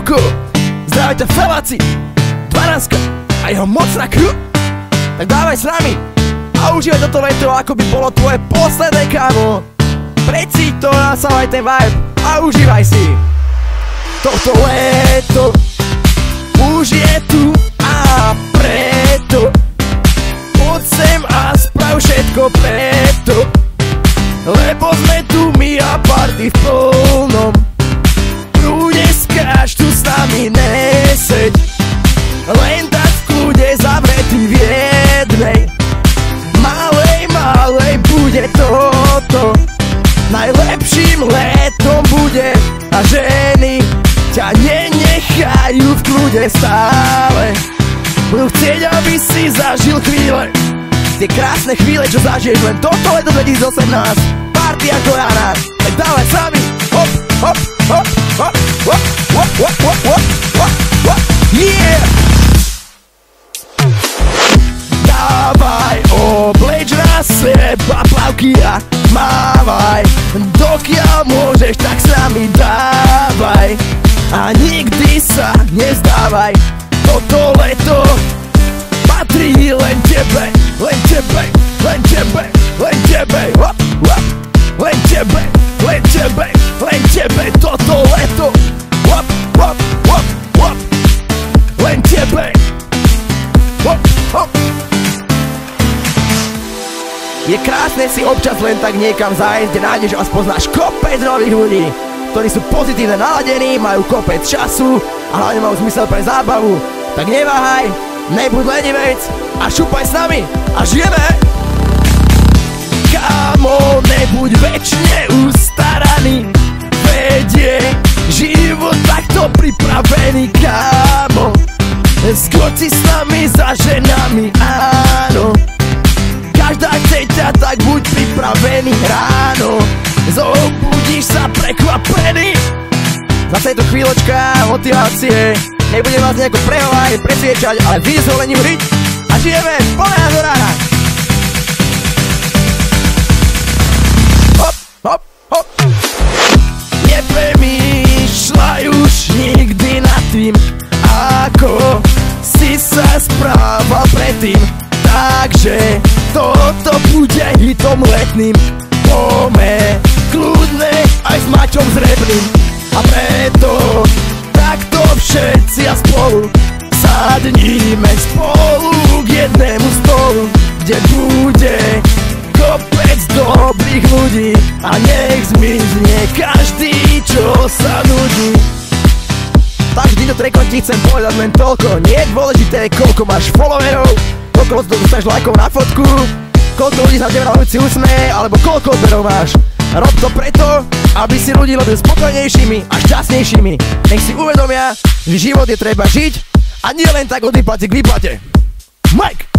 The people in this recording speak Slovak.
Čauko, zdravite feláci. 12 a jeho mocná crew Tak dávaj s nami. A užívaj toto leto ako by bolo tvoje posledné kámo. Precíť to, nasávaj ten vibe a užívaj si. Toto leto už je tu a preto Poď sem a sprav všetko preto Lebo sme tu my a party v plnom bude toto? Najlepším letom bude a ženy ťa nenechajú v kľude stále. Budú chcieť, aby si zažil chvíle. Tie krásne chvíle, čo zažiješ len toto leto 2018 Party ako Jana Tak dávaj seba plavky a mávaj Dokiaľ môžeš, tak s nami dávaj. A nikdy sa nezdávaj. Toto leto patrí Len tebe, len tebe, Je krásne si občas len tak niekam zájsť, kde nájdeš a spoznáš kopec nových ľudí ktorí sú pozitívne naladení, majú kopec času a hlavne majú zmysel pre zábavu. Tak neváhaj, nebuď lenivec a šupaj s nami a žijeme! Kámo, nebuď väčšine ustaraný, vedie život takto pripravený, kámo. Skoči s nami za ženami, áno. Každá chce tak buď pripravený ráno. Zobudíš sa prekvapený. Za tejto chvíľočka motivácie. Nebudem vás nejako prehovať, presviečať Ale vyzvolením hriť A žijeme plné do rána Hop, hop, hop. Nepremýšľaj už nikdy nad tým Ako si sa správal predtým Takže toto bude hitom letným. Pome kľudné aj s Maťom zrebným. A preto takto všetci a spolu Sadníme spolu k jednému stolu Kde bude kopec dobrých ľudí A nech zmizne každý, čo sa nudí. Tak vždy do trekom chcem povedať len toľko Nie je dôležité, koľko máš followerov Koľko dostaneš lajkov na fotku Koľko ľudí sa teba na ulici usmeje Alebo koľko odberov máš Rob to preto, aby si ľudí robil spokojnejšími a šťastnejšími. Nech si uvedomia, že život je treba žiť a nie len tak od výplaty k výplate. Mike!